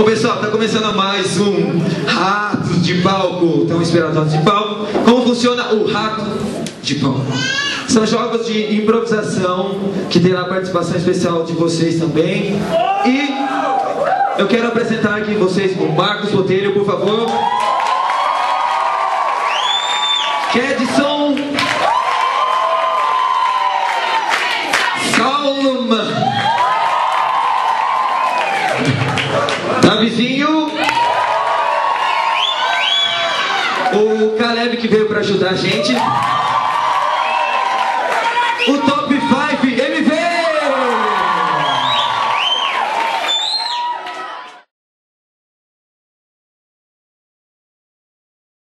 Bom pessoal, tá começando mais um Ratos de Palco. Estão esperando Ratos de Palco? Como funciona o Rato de Palco? São jogos de improvisação que terá participação especial de vocês também. E eu quero apresentar aqui vocês o Marcos Botelho, por favor. Kedson Salman. Davizinho. O Caleb que veio para ajudar a gente. O Top